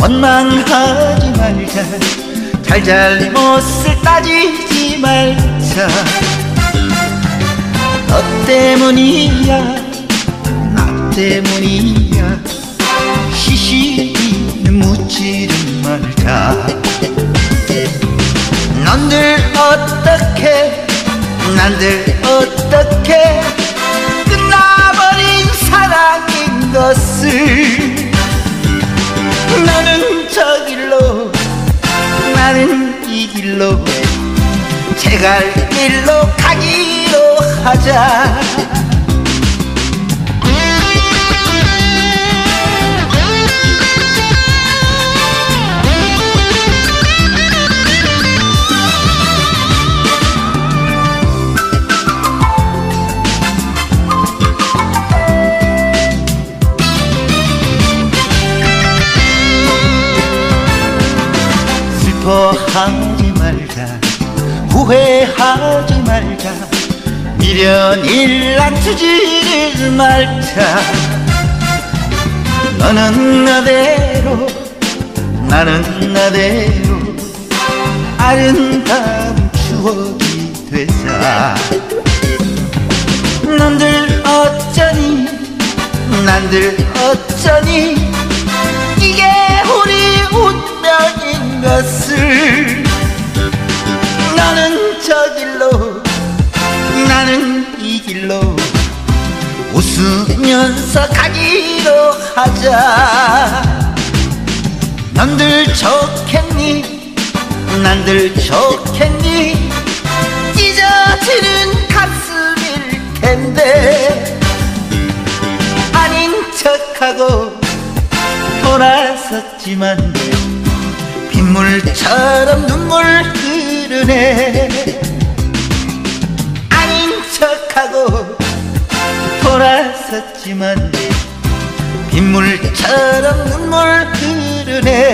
원망하지 말자. 잘잘못을 따지지 말자. 너 때문이야 나 때문이야. 시시는 묻지는 말자. 넌들 어떻게 난들 어떻게 끝나버린 사랑인 것을 길로 제갈 길로 가기로 하자 슬퍼하지 말자. 후회하지 말자. 미련 일랑 투지를 말자. 너는 나대로 나는 나대로 아름다운 추억이 되자. 난들 어쩌니 난들 어쩌니 웃으면서 가기로 하자. 난들 좋겠니? 난들 좋겠니? 찢어지는 가슴일 텐데. 아닌 척하고 돌아섰지만 빗물처럼 눈물 흐르네 돌아섰지만 빗물처럼 눈물 흐르네